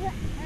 Yeah.